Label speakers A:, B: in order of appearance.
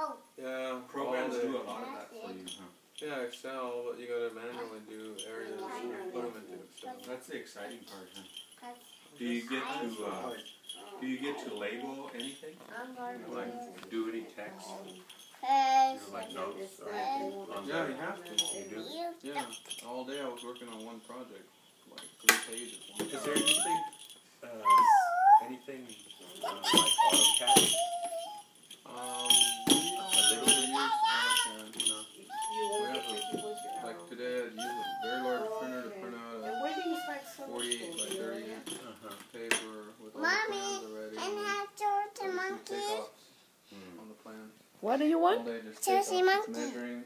A: Oh.
B: Yeah, programs do a lot
C: of that for you. Huh?
B: Yeah, Excel, but you gotta manually do areas and put them into Excel. That's
C: the exciting part, huh?
B: Do you get to uh,
D: do you get to label
C: anything?
D: Like do any text?
A: Like notes or anything?
C: Yeah, you
D: have to. You do?
B: Yeah. All day I was working on one project, like three pages. Is there anything
C: Mm.
B: on the plan.
D: What do you want? All
B: monkey.